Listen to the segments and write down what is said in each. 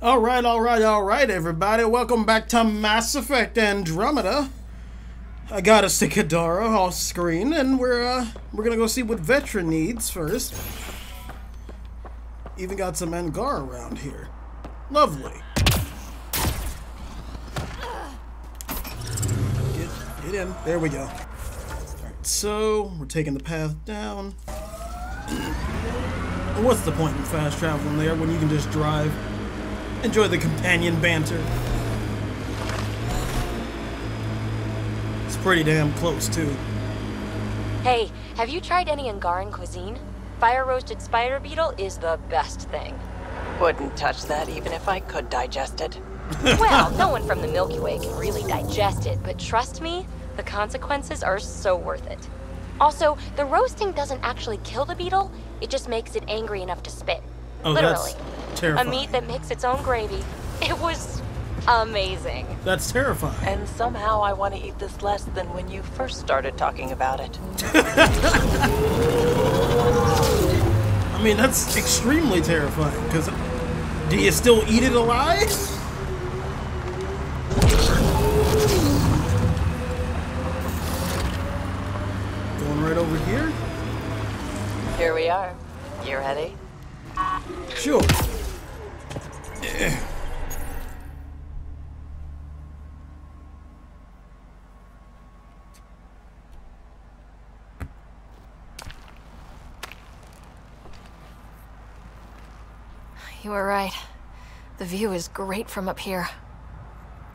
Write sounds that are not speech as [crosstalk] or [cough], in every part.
All right, all right, all right, everybody. Welcome back to Mass Effect Andromeda. I got us to Kadara off screen, and we're uh, we're gonna go see what Vetra needs first. Even got some Angara around here. Lovely. Get, get in. There we go. All right, so we're taking the path down. [clears throat] What's the point in fast traveling there when you can just drive? Enjoy the companion banter. It's pretty damn close, too. Hey, have you tried any Angaran cuisine? Fire roasted spider beetle is the best thing. Wouldn't touch that even if I could digest it. [laughs] [laughs] well, no one from the Milky Way can really digest it, but trust me, the consequences are so worth it. Also, the roasting doesn't actually kill the beetle, it just makes it angry enough to spit. Oh, Literally. that's terrifying. A meat that makes its own gravy. [laughs] It was amazing. That's terrifying. And somehow I want to eat this less than when you first started talking about it. [laughs] I mean, that's extremely terrifying, because do you still eat it alive? Going right over here? Here we are. You ready? Sure. You were right. The view is great from up here.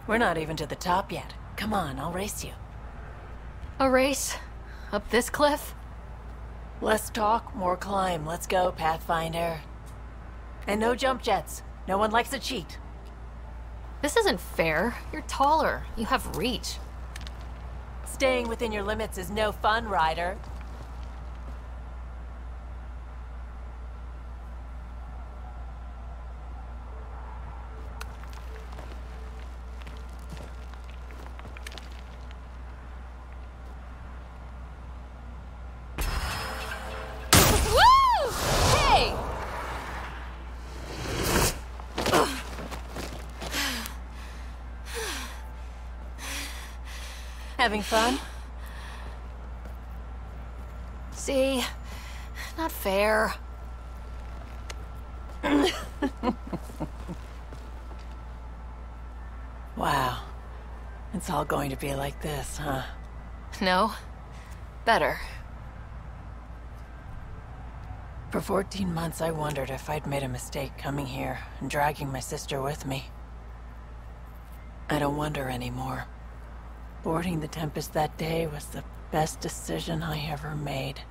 We're not even to the top yet. Come on, I'll race you. A race? Up this cliff? Less talk, more climb. Let's go, Pathfinder. And no jump jets. No one likes a cheat. This isn't fair. You're taller. You have reach. Staying within your limits is no fun, Ryder. Woo! Hey! Having fun? See? Not fair. Wow. It's all going to be like this, huh? No. Better. For 14 months, I wondered if I'd made a mistake coming here and dragging my sister with me. I don't wonder anymore. Boarding the Tempest that day was the best decision I ever made.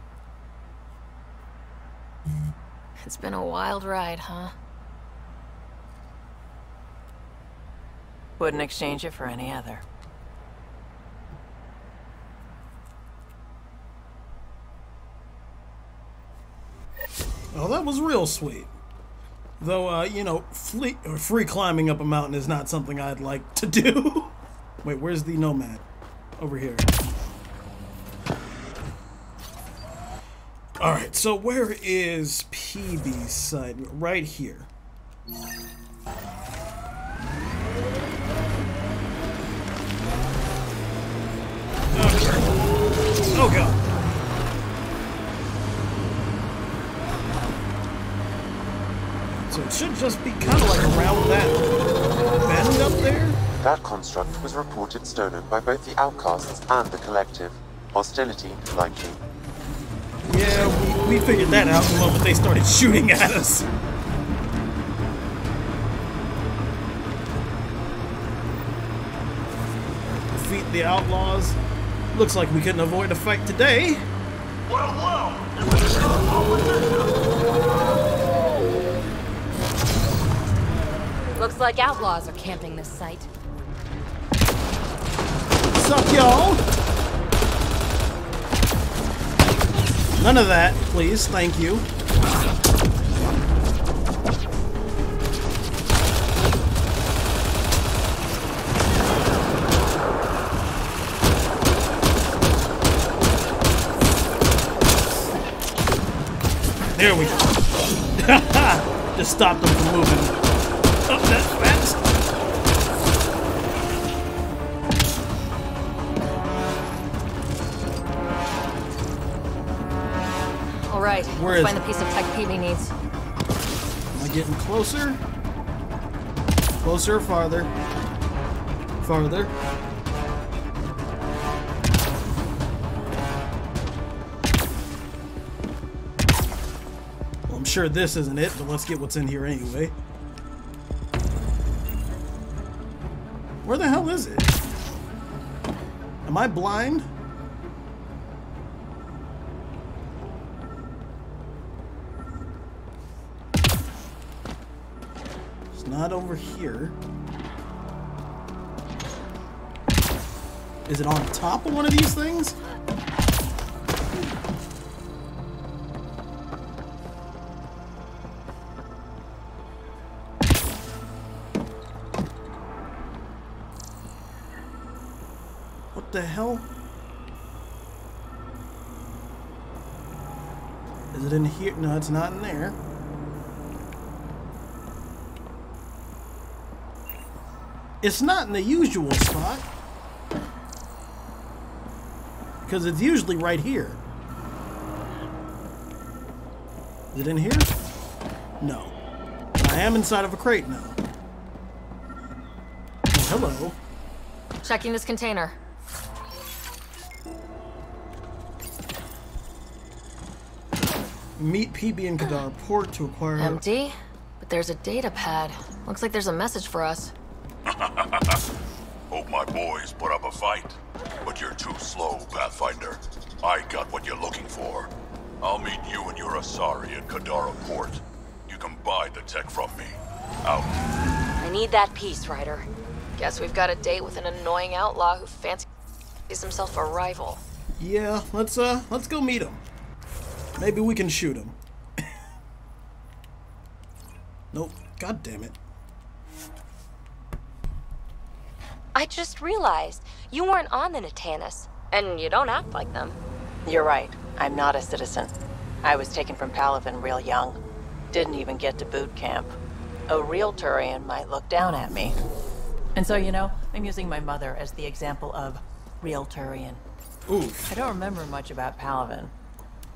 It's been a wild ride, huh? Wouldn't exchange it for any other. Oh, that was real sweet. Though, uh, you know, fle- free climbing up a mountain is not something I'd like to do. [laughs] Wait, where's the nomad? Over here. Alright, so where is Peebee's site? Right here. Oh god. So it should just be kind of like around that bend up there. That construct was reported stolen by both the outcasts and the collective. Hostility, likely. Yeah, we, we figured that out the moment they started shooting at us. Defeat the outlaws. Looks like we couldn't avoid a fight today. Well, well, it was not opposition. Looks like outlaws are camping this site. Sup, y'all? None of that, please. Thank you. There we go. [laughs] Just stop them from moving oh, up that Where is Find it? the piece of tech Peebee needs. Am I getting closer? Closer, farther. Farther. Well, I'm sure this isn't it, but let's get what's in here anyway. Where the hell is it? Am I blind? Is it on top of one of these things? What the hell? Is it in here? No, it's not in there. It's not in the usual spot. Because it's usually right here. Is it in here? No. I am inside of a crate now. Oh, hello. Checking this container. Meet Peebee and Kadara [clears throat] port to acquire. Empty, but there's a data pad. Looks like there's a message for us. [laughs] Hope my boys put up a fight. But you're too slow, Pathfinder. I got what you're looking for. I'll meet you and your Asari at Kadara Port. You can buy the tech from me. Out. I need that piece, Ryder. Guess we've got a date with an annoying outlaw who fancies himself a rival. Yeah, let's uh, let's go meet him. Maybe we can shoot him. [coughs] nope. God damn it. I just realized you weren't on the Natanus, and you don't act like them. You're right. I'm not a citizen. I was taken from Palaven real young. Didn't even get to boot camp. A real Turian might look down at me. And so, you know, I'm using my mother as the example of real Turian. Oof. I don't remember much about Palaven,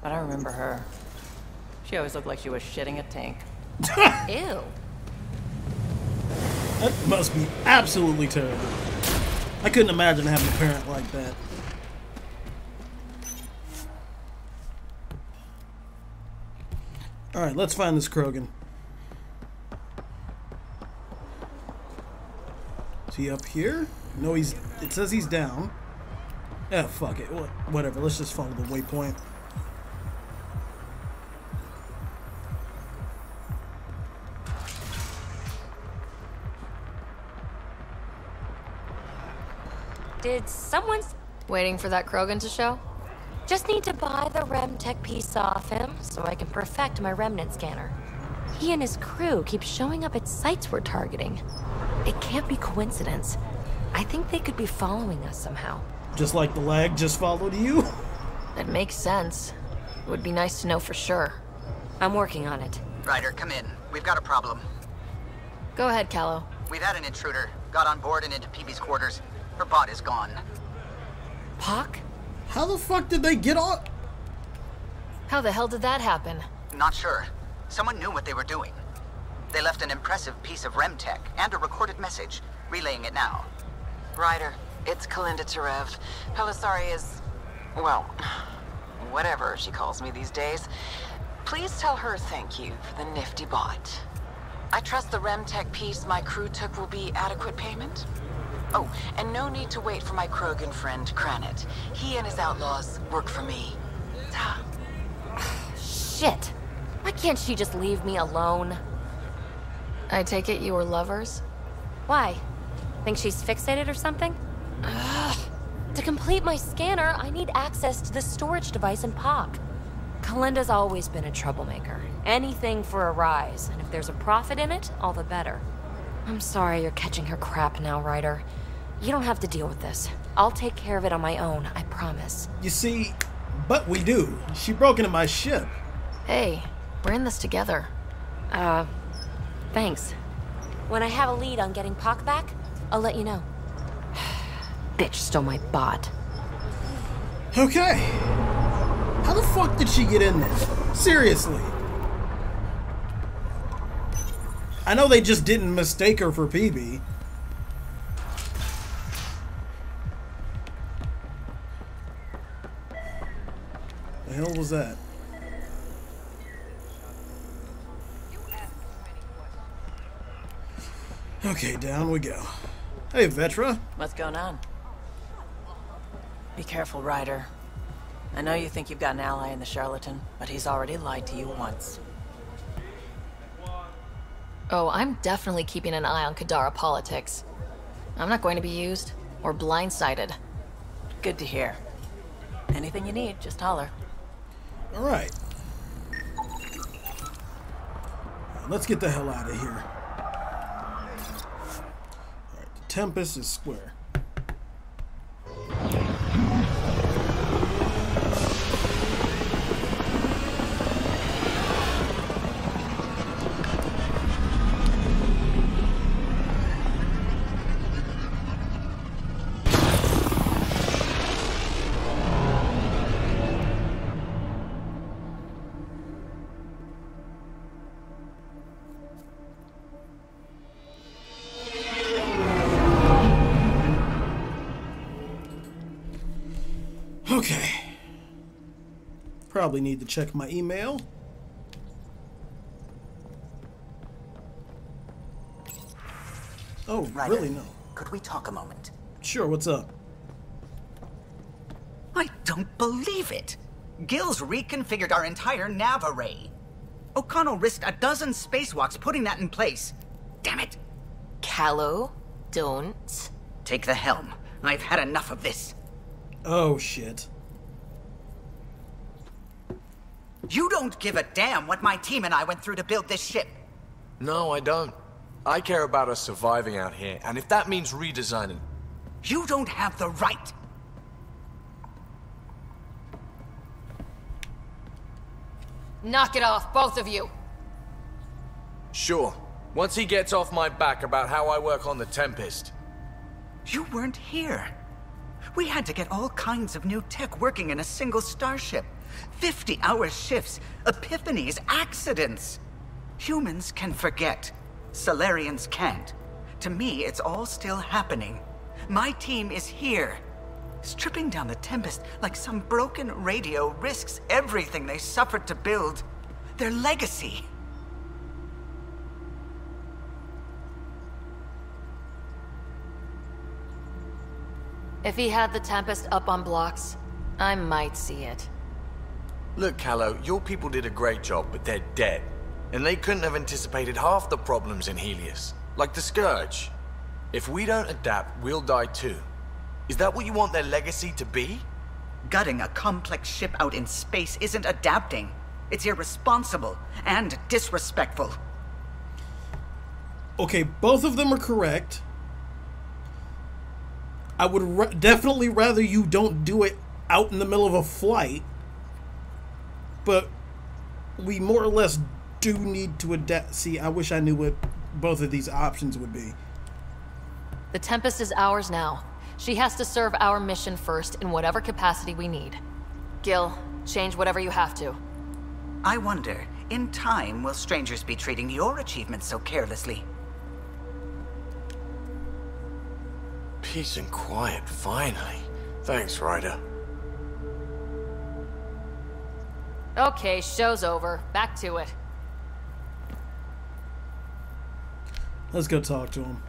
but I remember her. She always looked like she was shitting a tank. [laughs] Ew. That must be absolutely terrible. I couldn't imagine having a parent like that. Alright, let's find this Krogan. Is he up here? No, he's. It says he's down. Yeah, fuck it. Whatever, let's just follow the waypoint. Did someone Waiting for that Krogan to show? just need to buy the Remtech piece off him so I can perfect my remnant scanner? He and his crew keep showing up at sites we're targeting. It can't be coincidence. I think they could be following us somehow. Just like the lag just followed you. That makes sense. It would be nice to know for sure. I'm working on it. Ryder, come in. We've got a problem. Go ahead, Kallo. We've had an intruder. Got on board and into Peebee's quarters. Her bot is gone. Poc? How the fuck did they get on? How the hell did that happen? Not sure. Someone knew what they were doing. They left an impressive piece of REM tech and a recorded message, relaying it now. Ryder, it's Kalinda Tarev. Pelessaria is, well, whatever she calls me these days. Please tell her thank you for the nifty bot. I trust the Remtech piece my crew took will be adequate payment. Oh, and no need to wait for my Krogan friend, Kranet. He and his outlaws work for me. Ta. Shit. Why can't she just leave me alone? I take it you were lovers? Why? Think she's fixated or something? Ugh. To complete my scanner, I need access to the storage device in Poc. Kalinda's always been a troublemaker. Anything for a rise, and if there's a profit in it, all the better. I'm sorry you're catching her crap now, Ryder. You don't have to deal with this. I'll take care of it on my own, I promise. You see, but we do. She broke into my ship. Hey, we're in this together. Uh, thanks. When I have a lead on getting Poc back, I'll let you know. [sighs] Bitch stole my bot. Okay. How the fuck did she get in there? Seriously. I know they just didn't mistake her for Peebee. The hell was that? Okay, down we go. Hey, Vetra. What's going on? Be careful, Ryder. I know you think you've got an ally in the charlatan, but he's already lied to you once. Oh, I'm definitely keeping an eye on Kadara politics. I'm not going to be used or blindsided. Good to hear. Anything you need, just holler. All right. Let's get the hell out of here. All right, the Tempest is square. Probably need to check my email. Oh, Ryder, really? No. Could we talk a moment? Sure, what's up? I don't believe it. Gil's reconfigured our entire nav array. O'Connell risked a dozen spacewalks putting that in place. Damn it. Kallo, don't. Take the helm. I've had enough of this. Oh, shit. You don't give a damn what my team and I went through to build this ship. No, I don't. I care about us surviving out here, and if that means redesigning, You don't have the right. Knock it off, both of you. sure. Once he gets off my back about how I work on the Tempest. You weren't here. We had to get all kinds of new tech working in a single starship. 50 hour shifts, epiphanies, accidents. Humans can forget. Salarians can't. To me, it's all still happening. My team is here. Stripping down the Tempest like some broken radio risks everything they suffered to build. Their legacy. If he had the Tempest up on blocks, I might see it. Look, Kallo, your people did a great job, but they're dead. And they couldn't have anticipated half the problems in Heleus. Like the Scourge. If we don't adapt, we'll die too. Is that what you want their legacy to be? Gutting a complex ship out in space isn't adapting. It's irresponsible and disrespectful. Okay, both of them are correct. I would ra- definitely rather you don't do it out in the middle of a flight. But we more or less do need to adapt. See, I wish I knew what both of these options would be. The Tempest is ours now. She has to serve our mission first in whatever capacity we need. Gil, change whatever you have to. I wonder, in time, will strangers be treating your achievements so carelessly? Peace and quiet, finally. Thanks, Ryder. Okay, show's over. Back to it. Let's go talk to him.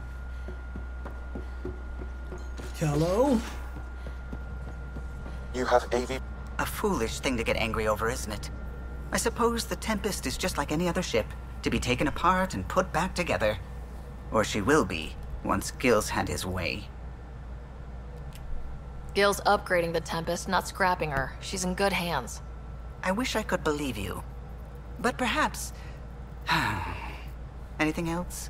Hello? You have AV. A foolish thing to get angry over, isn't it? I suppose the Tempest is just like any other ship, to be taken apart and put back together. Or she will be, once Gil's had his way. Gil's upgrading the Tempest, not scrapping her. She's in good hands. I wish I could believe you. But perhaps... [sighs] Anything else?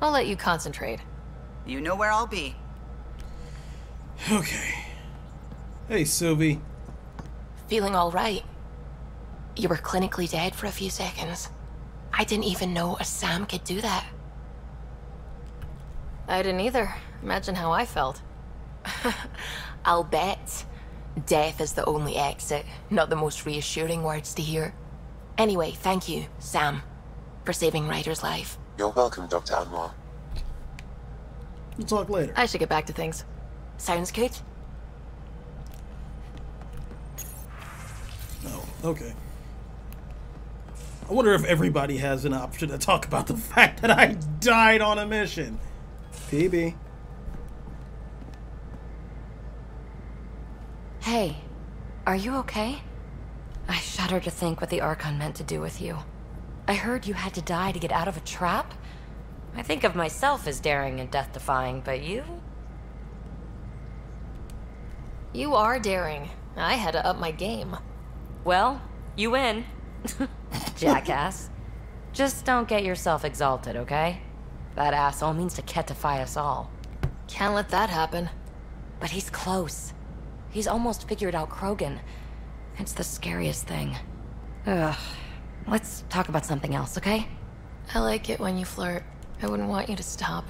I'll let you concentrate. You know where I'll be. Okay. Hey, Suvi. Feeling all right. You were clinically dead for a few seconds. I didn't even know a Sam could do that. I didn't either. Imagine how I felt. [laughs] I'll bet. Death is the only exit, not the most reassuring words to hear. Anyway, thank you, Sam, for saving Ryder's life. You're welcome, Dr. Anwar. We'll talk later. I should get back to things. Sounds good? Oh, okay. I wonder if everybody has an option to talk about the [laughs] fact that I died on a mission. Peebee. Hey, are you okay? I shudder to think what the Archon meant to do with you. I heard you had to die to get out of a trap. I think of myself as daring and death defying, but you? You are daring. I had to up my game. Well, you win. [laughs] Jackass. Just don't get yourself exalted, okay? That asshole means to ketify us all. Can't let that happen. But he's close. He's almost figured out Krogan. It's the scariest thing. Ugh. Let's talk about something else, okay? I like it when you flirt. I wouldn't want you to stop.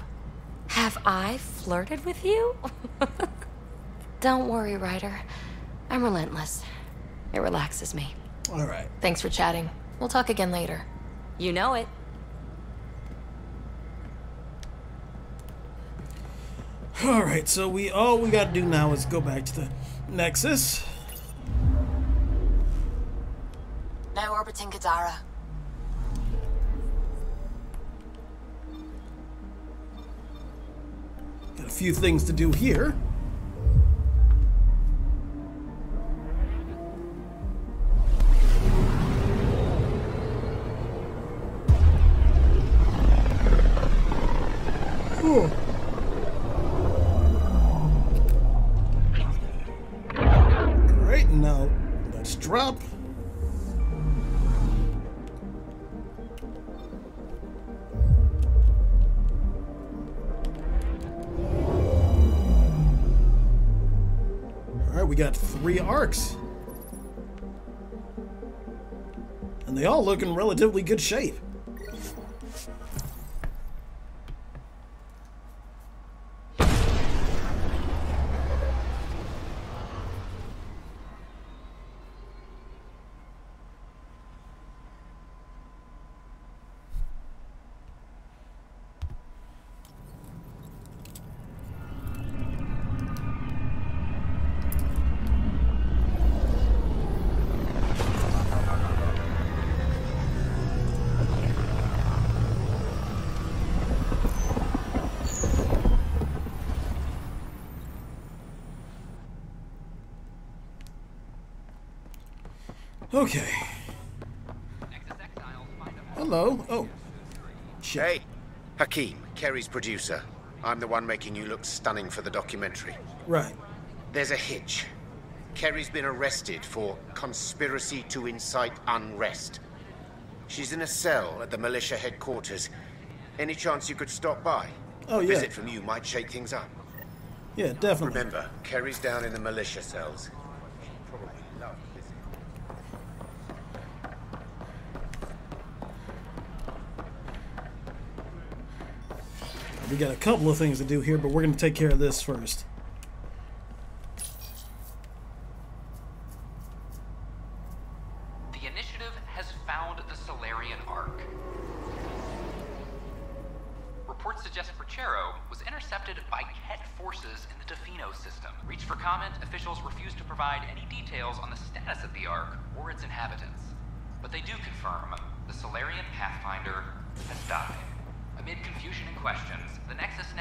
Have I flirted with you? [laughs] Don't worry, Ryder. I'm relentless. It relaxes me. All right. Thanks for chatting. We'll talk again later. You know it. All right. So we all we got to do now is go back to the Nexus. Now orbiting Kadara. Got a few things to do here. Three arks. And they all look in relatively good shape. Okay. Hello. Oh. Shit. Hey, Hakim, Keri's producer. I'm the one making you look stunning for the documentary. Right. There's a hitch. Keri's been arrested for conspiracy to incite unrest. She's in a cell at the militia headquarters. Any chance you could stop by? Oh, a yeah. visit from you might shake things up. Yeah, definitely. Remember, Keri's down in the militia cells. She'd probably love visiting. We got a couple of things to do here, but we're going to take care of this first.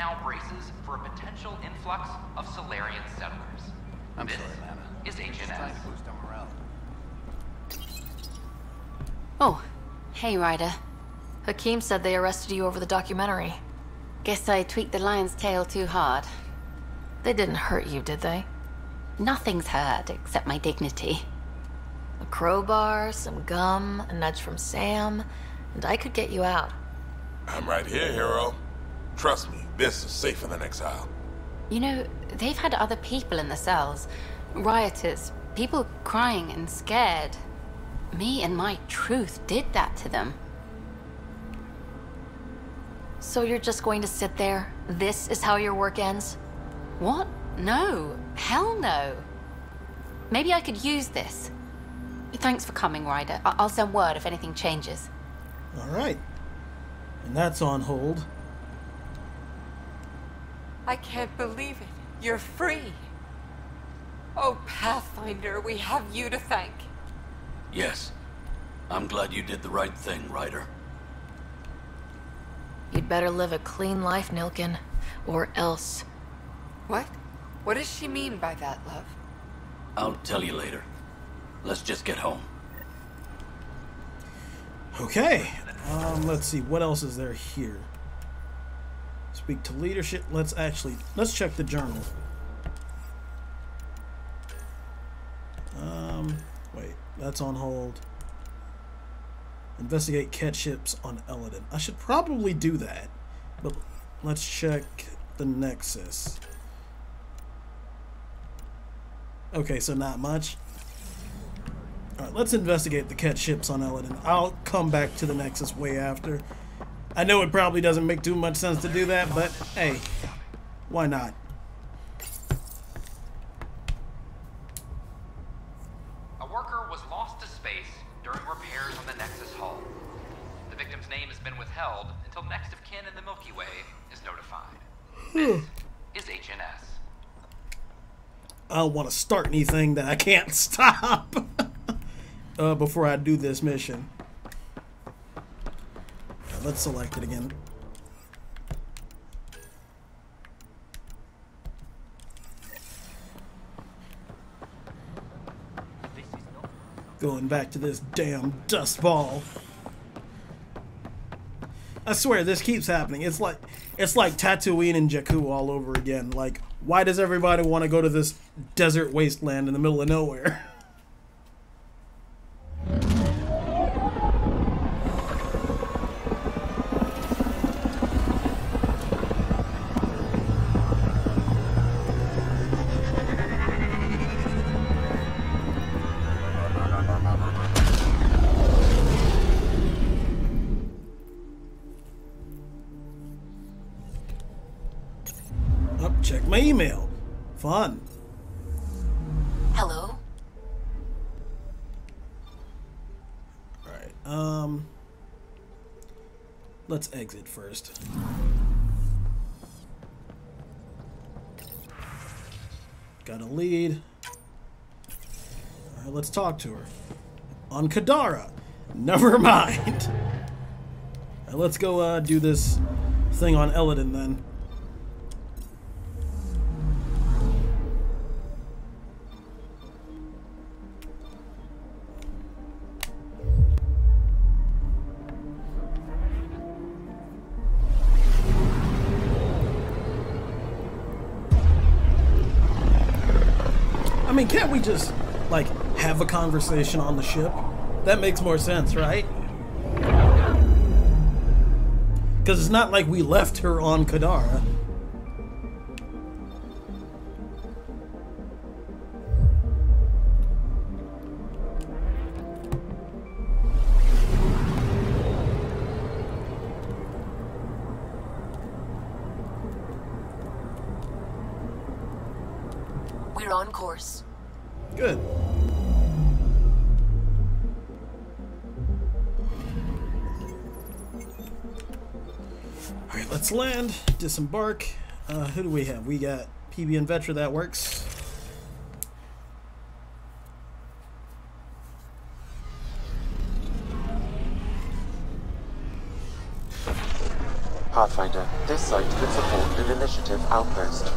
Now braces for a potential influx of Salarian settlers. I'm this sorry, Lana. is Agent Trying to boost our morale. Oh, hey, Ryder. Hakim said they arrested you over the documentary. Guess I tweaked the lion's tail too hard. They didn't hurt you, did they? Nothing's hurt except my dignity. A crowbar, some gum, a nudge from Sam, and I could get you out. I'm right here, hero. Trust me, this is safer than exile. You know, they've had other people in the cells rioters, people crying and scared. Me and my truth did that to them. So you're just going to sit there? This is how your work ends? What? No. Hell no. Maybe I could use this. Thanks for coming, Ryder. I- I'll send word if anything changes. All right. And that's on hold. I can't believe it. You're free. Oh, Pathfinder, we have you to thank. Yes. I'm glad you did the right thing, Ryder. You'd better live a clean life, Nilkin. Or else. What? What does she mean by that, love? I'll tell you later. Let's just get home. Okay. Um, let's see. What else is there here? Speak to leadership. Let's actually let's check the journal. Um, wait. That's on hold. Investigate kett ships on Elaaden. I should probably do that, but let's check the Nexus. Okay, so not much. Alright, let's investigate the kett ships on Elaaden. I'll come back to the Nexus way after. I know it probably doesn't make too much sense to do that, but hey, why not? A worker was lost to space during repairs on the Nexus hull. The victim's name has been withheld until next of kin in the Milky Way is notified. This is HNS. I don't want to start anything that I can't [laughs] stop uh, before I do this mission. Let's select it again. Going back to this damn dust ball. I swear this keeps happening. It's like it's like Tatooine and Jakku all over again. Like, why does everybody want to go to this desert wasteland in the middle of nowhere? [laughs] check my email. Fun. Hello? Alright, um. Let's exit first. Got a lead. Alright, let's talk to her. On Kadara. Never [laughs] mind. Alright, let's go uh, do this thing on Elaaden then. Mean, can't we just, like, have a conversation on the ship? That makes more sense, right? Because it's not like we left her on Kadara. Good. Alright, let's land, disembark. Uh, who do we have? We got Peebee and Vetra, that works. Pathfinder, this site can support an initiative outpost.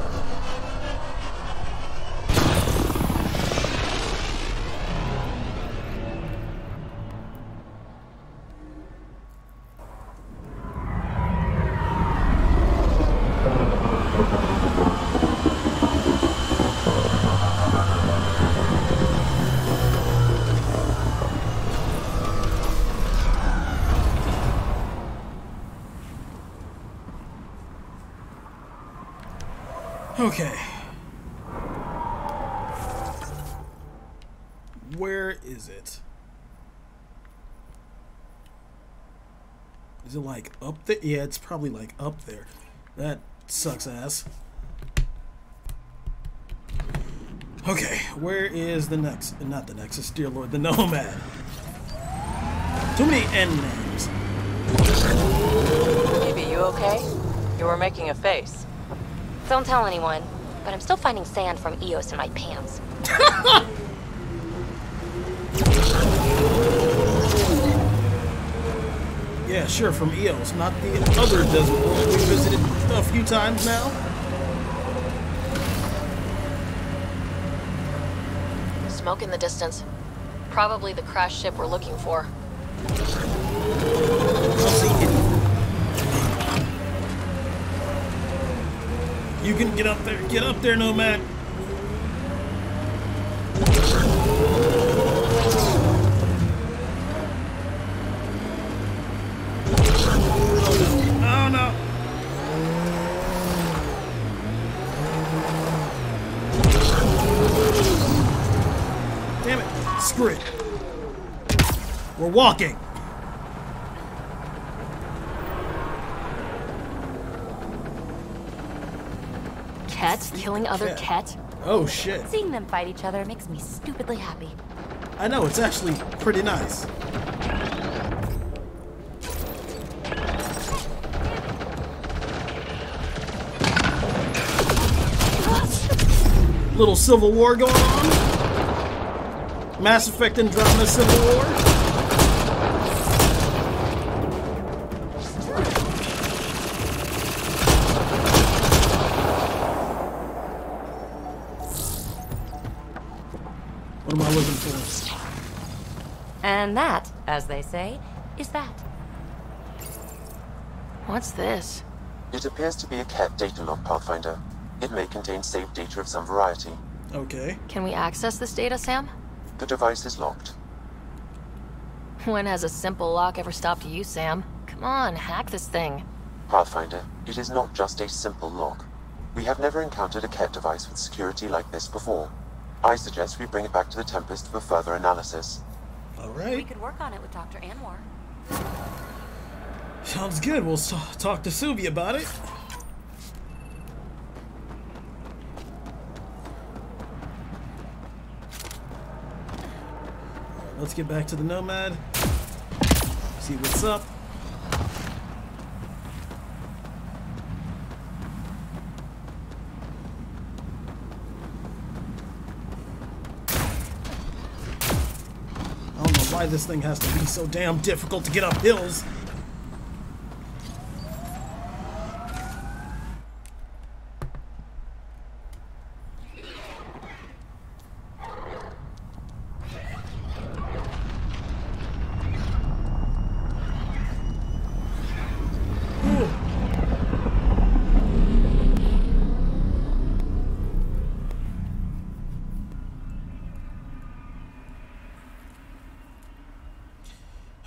Okay. Where is it? Is it like up there? Yeah, it's probably like up there. That sucks ass. Okay, where is the next? Not the Nexus, dear lord, the [laughs] Nomad. Too many N names. Peebee, you okay? You were making a face. Don't tell anyone, but I'm still finding sand from Eos in my pants. [laughs] Yeah, sure, from Eos, not the other desert world we visited a few times now. Smoke in the distance. Probably the crash ship we're looking for. You can get up there. Get up there, Nomad. Oh no. Damn it. Screw it. We're walking. Kett killing other Kett? Oh shit. Seeing them fight each other makes me stupidly happy. I know, it's actually pretty nice. Little civil war going on. Mass Effect and Andromeda Civil War. And that, as they say, is that. What's this? It appears to be a kett data log, Pathfinder. It may contain saved data of some variety. Okay. Can we access this data, Sam? The device is locked. When has a simple lock ever stopped you, Sam? Come on, hack this thing. Pathfinder, it is not just a simple lock. We have never encountered a kett device with security like this before. I suggest we bring it back to the Tempest for further analysis. All We could work on it with Dr. Anwar. Sounds good. We'll talk to Suvi about it. Let's get back to the Nomad. See what's up. Why this thing has to be so damn difficult to get up hills.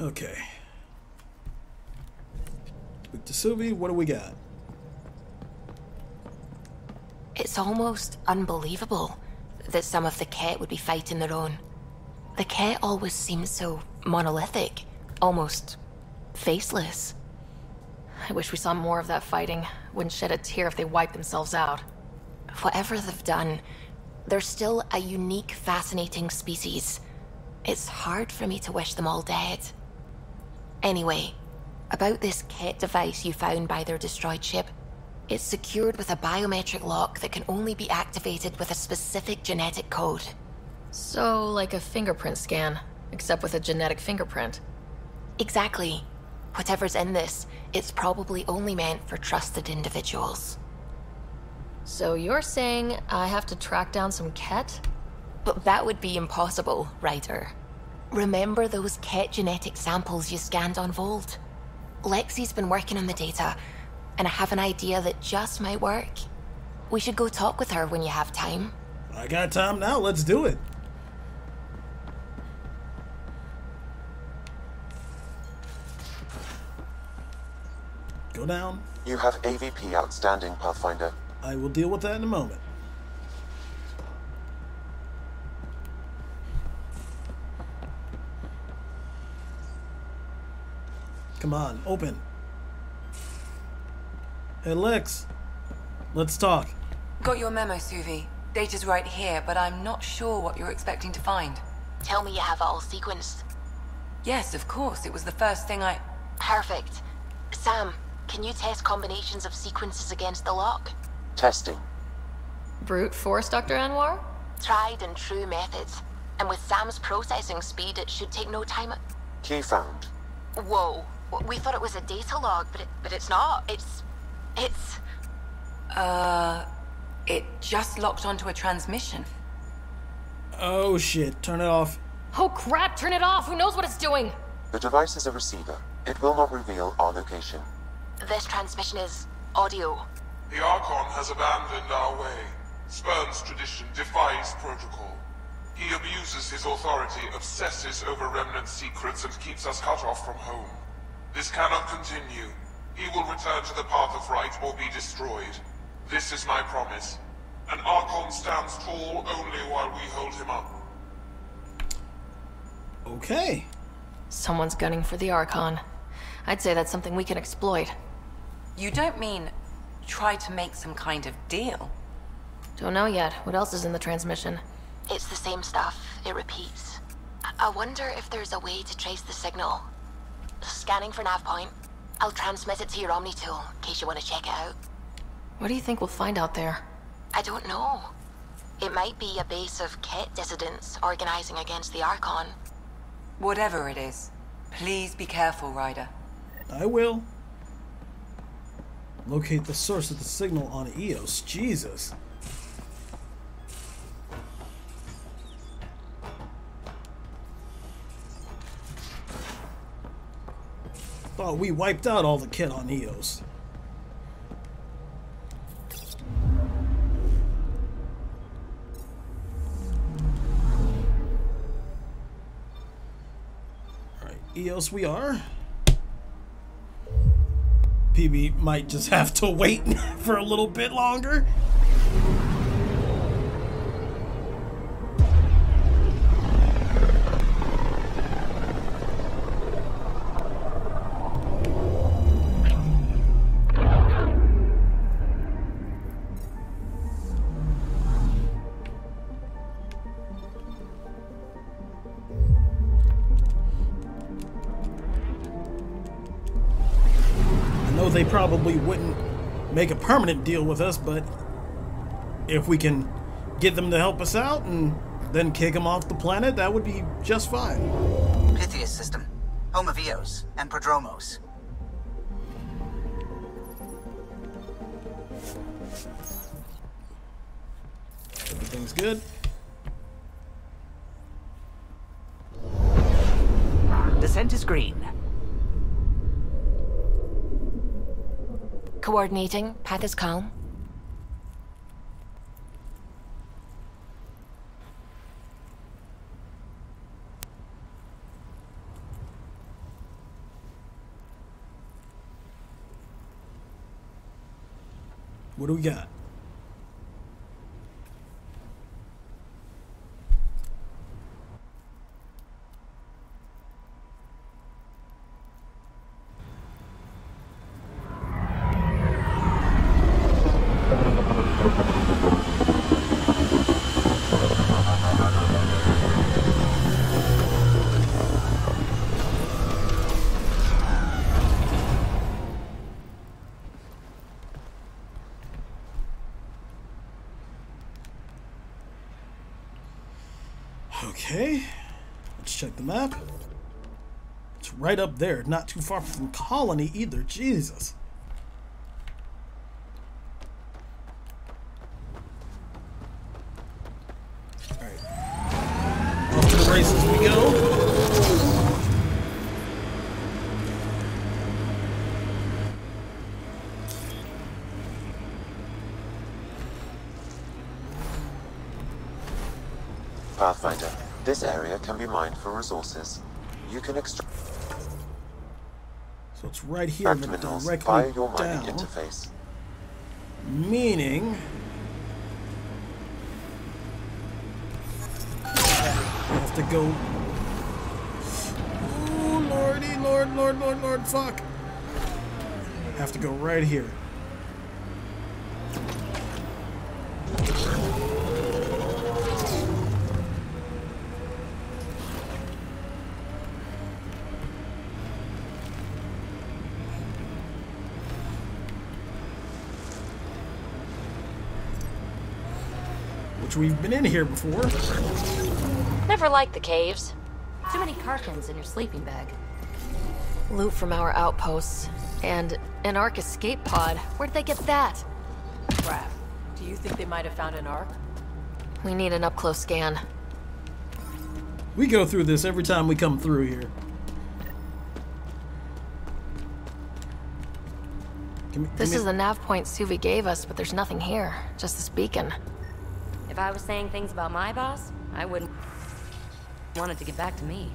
Okay. Speak to Suvi. What do we got? It's almost unbelievable that some of the Kett would be fighting their own. The Kett always seems so monolithic, almost faceless. I wish we saw more of that fighting. Wouldn't shed a tear if they wiped themselves out. Whatever they've done, they're still a unique, fascinating species. It's hard for me to wish them all dead. Anyway, about this Kett device you found by their destroyed ship. It's secured with a biometric lock that can only be activated with a specific genetic code. So, like a fingerprint scan, except with a genetic fingerprint. Exactly. Whatever's in this, it's probably only meant for trusted individuals. So you're saying I have to track down some Kett? But that would be impossible, Ryder. Remember those Kett genetic samples you scanned on Voeld? Lexi's been working on the data, and I have an idea that just might work. We should go talk with her when you have time. I got time now. Let's do it. Go down. You have AVP outstanding, Pathfinder. I will deal with that in a moment. Come on, open. Hey, Lex. Let's talk. Got your memo, Suvi. Data's right here, but I'm not sure what you're expecting to find. Tell me you have it all sequenced. Yes, of course. It was the first thing I... Perfect. Sam, can you test combinations of sequences against the lock? Testing. Brute force, Dr. Anwar? Tried and true methods. And with Sam's processing speed, it should take no time. Key found. Whoa. We thought it was a data log, but it, but it's not. It's... It's... Uh... It just locked onto a transmission. Oh shit, turn it off. Oh crap, turn it off! Who knows what it's doing? The device is a receiver. It will not reveal our location. This transmission is audio. The Archon has abandoned our way, spurns tradition, defies protocol. He abuses his authority, obsesses over Remnant secrets, and keeps us cut off from home. This cannot continue. He will return to the path of right or be destroyed. This is my promise. An Archon stands tall only while we hold him up. Okay. Someone's gunning for the Archon. I'd say that's something we can exploit. You don't mean try to make some kind of deal? Don't know yet. What else is in the transmission? It's the same stuff. It repeats. I, I wonder if there's a way to trace the signal. Scanning for nav point. I'll transmit it to your Omni tool, in case you want to check it out. What do you think we'll find out there? I don't know. It might be a base of Kett dissidents organizing against the Archon. Whatever it is, please be careful, Ryder. I will. Locate the source of the signal on Eos. Jesus. Thought we wiped out all the Kett on Eos. Alright, Eos we are. Peebee might just have to wait [laughs] for a little bit longer. Probably wouldn't make a permanent deal with us, but if we can get them to help us out and then kick them off the planet, that would be just fine. Pythus system. Home of Eos and Prodromos. Everything's good. Descent is green. Coordinating. Path is calm. What do we got? Right up there, not too far from Colony either. Jesus. Alright. Off to the races we go. Pathfinder, this area can be mined for resources. You can extract So it's right here, minerals directly your down. interface. Meaning... I have to go... Oh, lordy, lord, lord, lord, lord, fuck. I have to go right here. Which we've been in here before. Never liked the caves. Too many Karkins in your sleeping bag. Loot from our outposts. And an Ark escape pod. Where'd they get that? Raph, do you think they might have found an Ark? We need an up-close scan. We go through this every time we come through here. Give me- give This me- is the nav point Suvi gave us, but there's nothing here. Just this beacon. If I was saying things about my boss, I wouldn't want it to get back to me.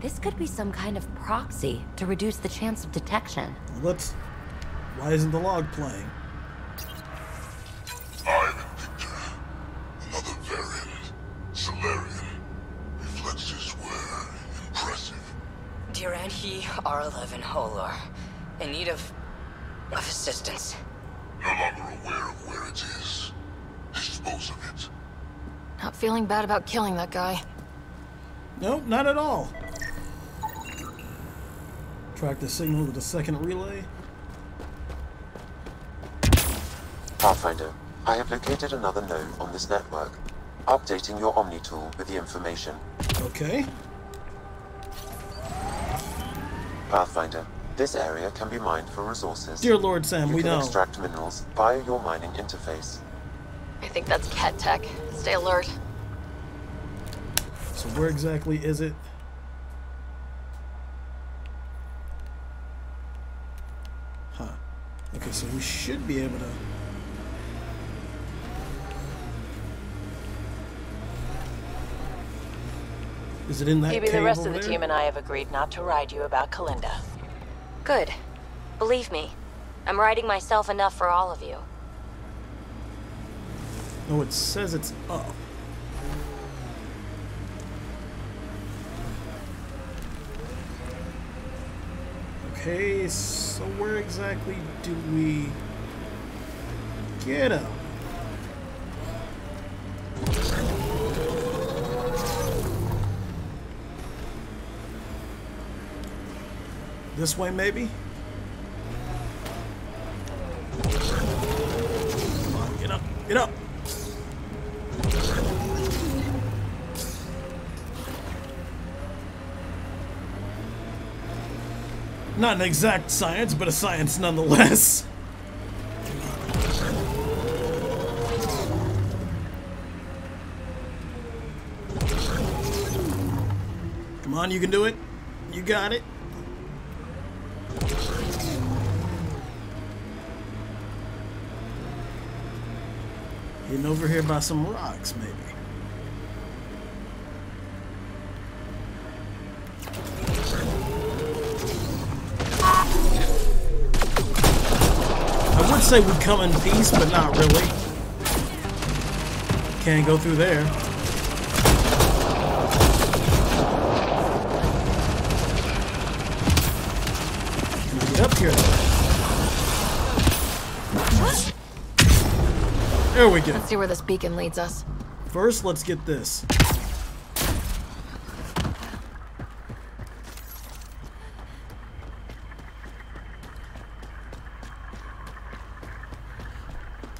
This could be some kind of proxy to reduce the chance of detection. Let's. Why isn't the log playing? I'm Victor. Another variant. Salarian. Reflexes were impressive. Duranhi R11 Holor. In need of... of assistance. No longer aware of where it is. Dispose of it. Not feeling bad about killing that guy. Nope, not at all. Track the signal to the second relay. Pathfinder, I have located another node on this network. Updating your Omni tool with the information. Okay. Pathfinder, this area can be mined for resources. Dear Lord Sam, you we can know. extract minerals via your mining interface. I think that's Kett Tech. Stay alert. So where exactly is it? Huh. Okay, so we should be able to. Is it in that Maybe the rest of the there? team and I have agreed not to ride you about Kalinda. Good. Believe me, I'm riding myself enough for all of you. No, it says it's up. Okay, so where exactly do we get up? This way, maybe? Come on, get up, get up! Not an exact science, but a science nonetheless. Come on, you can do it. You got it. Getting over here by some rocks, maybe. Say we come in peace, but not really. Can't go through there. Can get up here? There we go. Let's see where this beacon leads us. First, let's get this.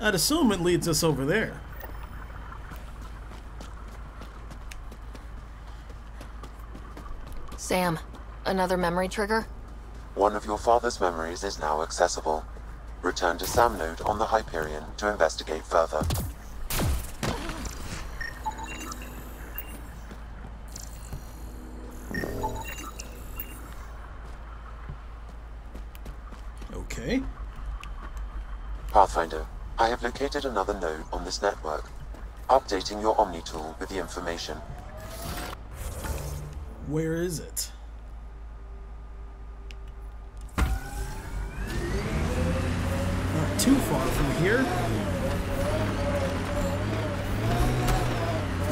I'd assume it leads us over there. Sam, another memory trigger? One of your father's memories is now accessible. Return to Sam node on the Hyperion to investigate further. Okay. Pathfinder, I have located another node on this network. Updating your Omni tool with the information. Where is it? Not too far from here.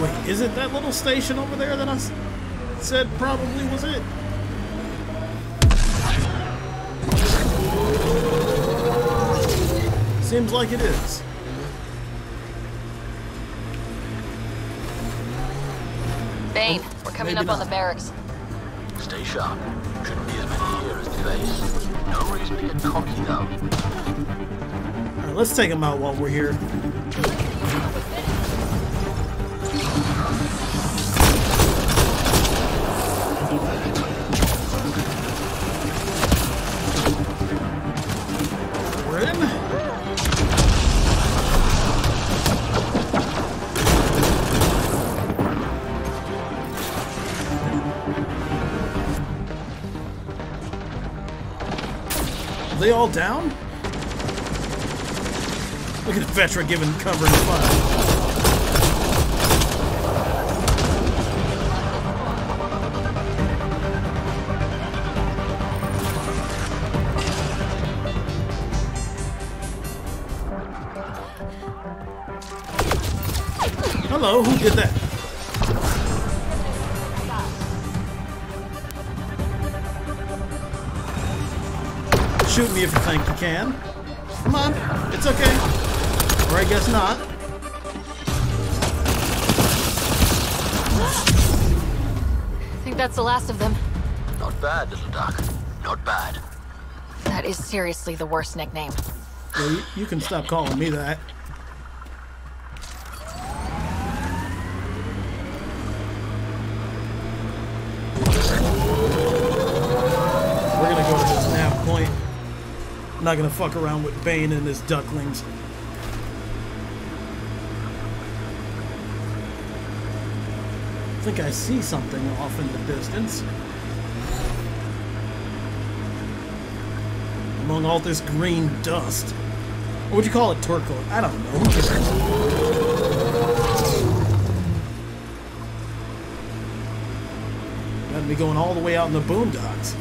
Wait, is it that little station over there that I said probably was it? Seems like it is. Bane, we're coming maybe up on the barracks. Stay sharp. Shouldn't be as many here as today's. No reason to get cocky, though. Alright, let's take him out while we're here. They all down? Look at the Vetra giving cover and fire. Can. Come on, it's okay. Or I guess not. I think that's the last of them. Not bad, little duck. Not bad. That is seriously the worst nickname. Well, you, you can stop calling me that. I'm not gonna fuck around with Bane and his ducklings. I think I see something off in the distance. Among all this green dust. What would you call it, turquoise? I don't know. Got me going all the way out in the boondocks.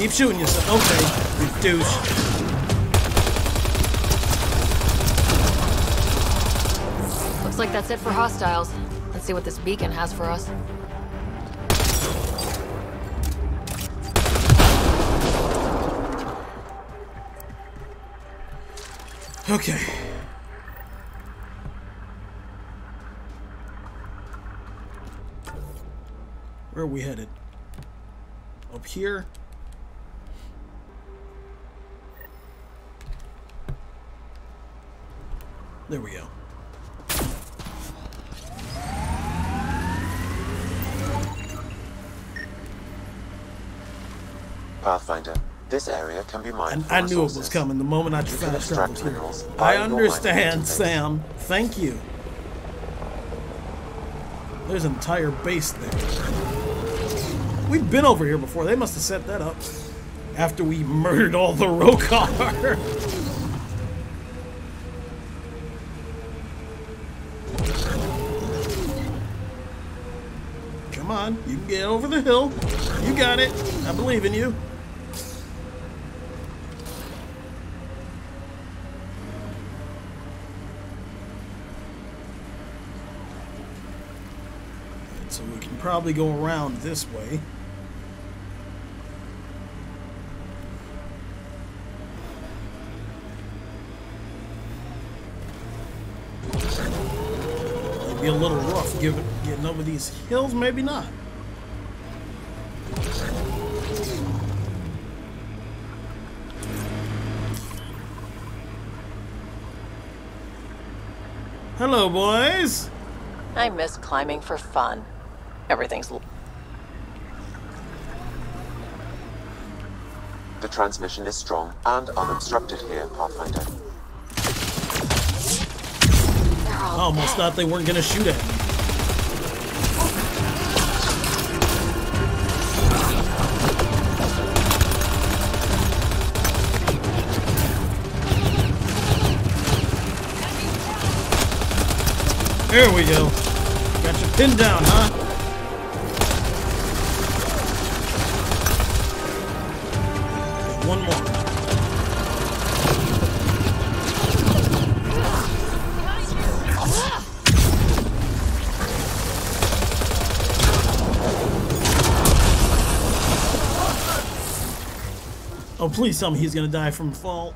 Keep shooting yourself. Okay, you douche. Looks like that's it for hostiles. Let's see what this beacon has for us. Okay. Where are we headed? Up here? There we go. Pathfinder, this area can be mined And I knew it was coming the moment I You can fast extract traveled here. minerals I by your mining understand. Sam. Thank you. There's an entire base there. We've been over here before. They must have set that up after we murdered all the [laughs] Roekaar. Get over the hill. You got it. I believe in you. So we can probably go around this way. Might be a little rough given getting over these hills, maybe not. Hello, boys. I miss climbing for fun. Everything's l- The transmission is strong and unobstructed here, Pathfinder. I almost thought they weren't gonna shoot at me. There we go. Got you pinned down, huh? One more. Oh, please tell me he's gonna die from fall.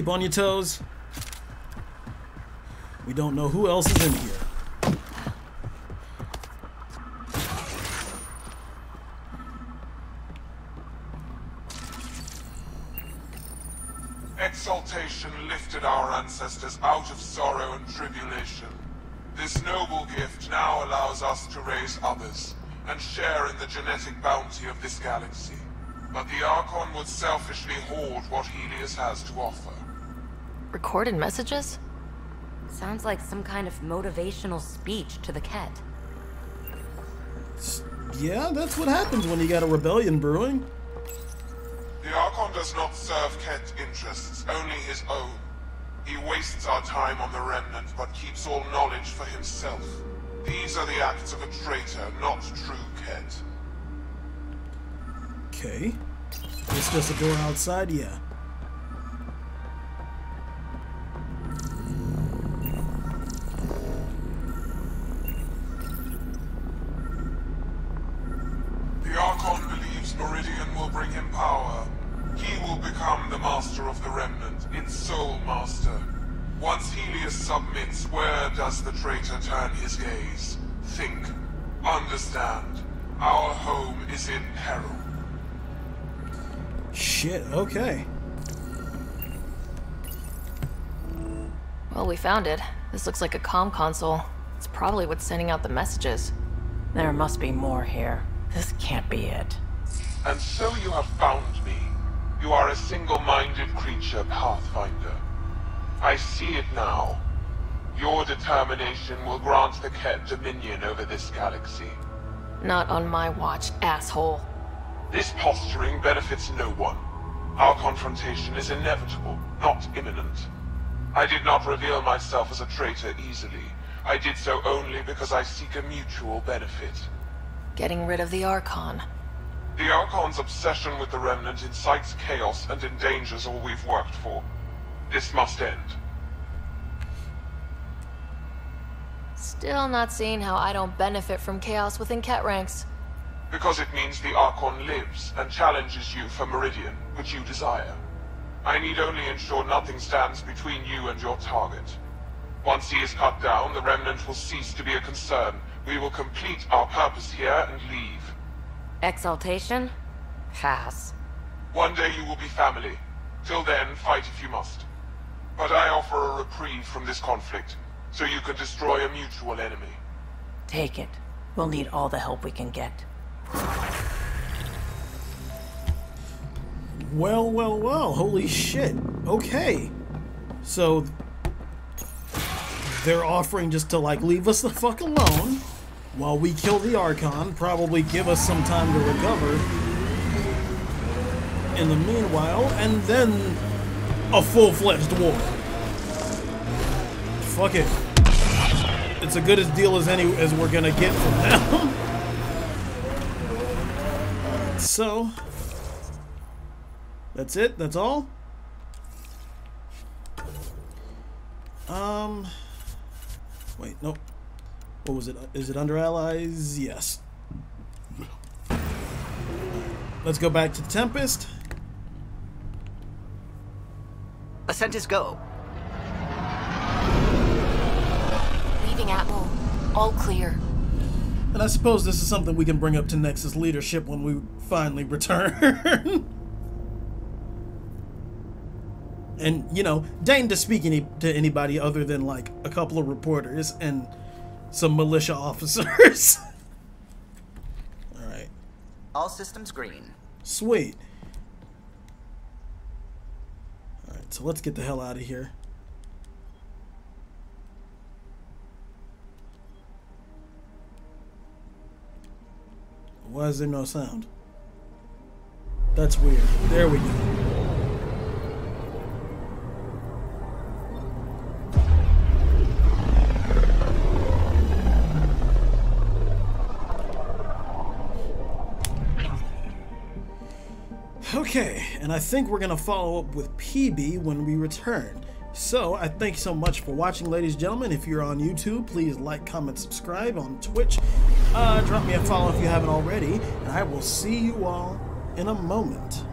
Keep on your toes. We don't know who else is in here. Exaltation lifted our ancestors out of sorrow and tribulation. This noble gift now allows us to raise others, and share in the genetic bounty of this galaxy. But the Archon would selfishly hoard what Heleus has to offer. Recorded messages? Sounds like some kind of motivational speech to the Kett. Yeah, that's what happens when you got a rebellion brewing. The Archon does not serve Kett interests, only his own. He wastes our time on the Remnant, but keeps all knowledge for himself. These are the acts of a traitor, not true Kett. Okay. It's just a door outside? Yeah. Okay. Well, we found it. This looks like a comm console. It's probably what's sending out the messages. There must be more here. This can't be it. And so you have found me. You are a single-minded creature, Pathfinder. I see it now. Your determination will grant the Kett dominion over this galaxy. Not on my watch, asshole. This posturing benefits no one. Our confrontation is inevitable, not imminent. I did not reveal myself as a traitor easily. I did so only because I seek a mutual benefit. Getting rid of the Archon. The Archon's obsession with the Remnant incites chaos and endangers all we've worked for. This must end. Still not seeing how I don't benefit from chaos within Kett ranks. Because it means the Archon lives and challenges you for Meridian, which you desire. I need only ensure nothing stands between you and your target. Once he is cut down, the Remnant will cease to be a concern. We will complete our purpose here and leave. Exaltation? Pass. One day you will be family. Till then, fight if you must. But I offer a reprieve from this conflict, so you can destroy a mutual enemy. Take it. We'll need all the help we can get. Well, well, well. Holy shit. Okay. So they're offering just to like leave us the fuck alone while we kill the Archon, probably give us some time to recover in the meanwhile, and then a full-fledged war. Fuck it. It's a good as deal as any as we're gonna get from them. [laughs] so that's it. That's all. Um. Wait, nope. What was it? Is it under allies? Yes. Let's go back to the Tempest. Ascent is go. Leaving Atwell. All clear. And I suppose this is something we can bring up to Nexus leadership when we finally return. [laughs] and, you know, deign to speak any, to anybody other than, like, a couple of reporters and some militia officers. [laughs] Alright. All systems green. Sweet. Alright, so let's get the hell out of here. Why is there no sound? That's weird. There we go. Okay, and I think we're gonna follow up with Peebee when we return. So, I thank you so much for watching, ladies and gentlemen. If you're on YouTube, please like, comment, subscribe. On Twitch, uh, drop me a follow if you haven't already. And I will see you all in a moment.